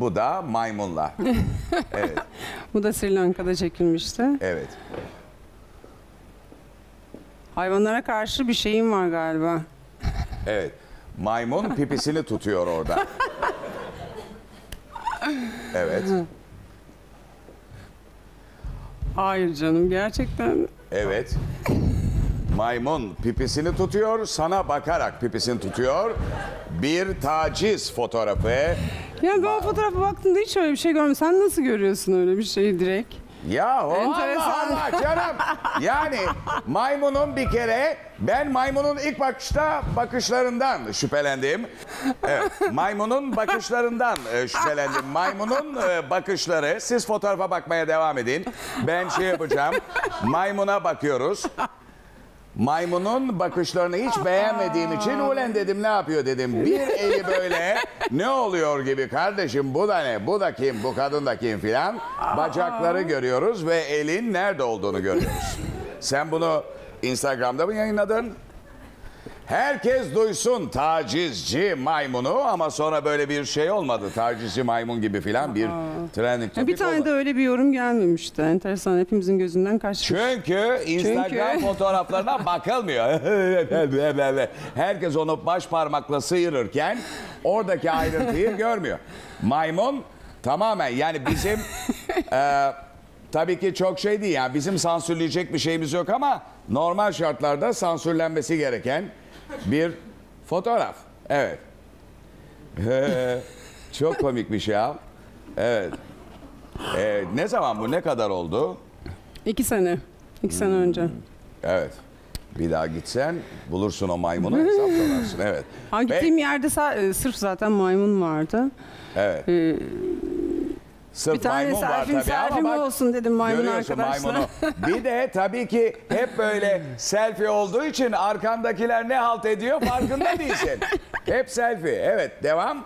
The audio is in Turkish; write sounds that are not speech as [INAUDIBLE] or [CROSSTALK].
Bu da maymunla. [LAUGHS] Evet, Bu da Sri Lanka'da çekilmişti. evet. Hayvanlara karşı bir şeyim var galiba. Evet. Maymun pipisini tutuyor orada. Evet, Hayır canım gerçekten. evet. Maymun pipisini tutuyor, sana bakarak pipisini tutuyor. Bir taciz fotoğrafı. Ya ben o fotoğrafa baktığımda hiç öyle bir şey görmedim. Sen nasıl görüyorsun öyle bir şeyi direkt? Ya Allah Enteresan. Allah canım. Yani maymunun bir kere ben maymunun ilk bakışta bakışlarından şüphelendim. Evet, maymunun bakışlarından e, şüphelendim. Maymunun e, bakışları siz fotoğrafa bakmaya devam edin. Ben şey yapacağım. Maymuna bakıyoruz. Maymunun bakışlarını hiç beğenmediğim için ulen dedim ne yapıyor dedim. Bir [LAUGHS] eli böyle ne oluyor gibi kardeşim bu da ne bu da kim bu kadın da kim filan. Bacakları görüyoruz ve elin nerede olduğunu görüyoruz. Sen bunu Instagram'da mı yayınladın? Herkes duysun tacizci maymunu ama sonra böyle bir şey olmadı. Tacizci maymun gibi filan bir trending Ya bir tane olmadı. de öyle bir yorum gelmemişti. Enteresan hepimizin gözünden kaçtı. Çünkü Instagram Çünkü- [LAUGHS] fotoğraflarına bakılmıyor. [LAUGHS] Herkes onu baş parmakla sıyırırken oradaki ayrıntıyı [LAUGHS] görmüyor. Maymun tamamen yani bizim e, tabii ki çok şey değil yani bizim sansürleyecek bir şeyimiz yok ama normal şartlarda sansürlenmesi gereken bir fotoğraf. Evet. çok komikmiş ya. Evet. E, ne zaman bu? Ne kadar oldu? İki sene. İki sene önce. Evet. Bir daha gitsen bulursun o maymunu hesaplanarsın. [LAUGHS] Evet. Ha, Ve- gittiğim yerde sa- e, sırf zaten maymun vardı. evet. Ee, Sırf bir tane maymun var selfie, tabii selfie ama bak olsun dedim maymun arkadaşlar. maymunu. Bir de tabii ki hep böyle selfie olduğu için arkandakiler ne halt ediyor farkında [LAUGHS] değilsin. Hep selfie. Evet devam.